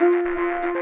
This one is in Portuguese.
Música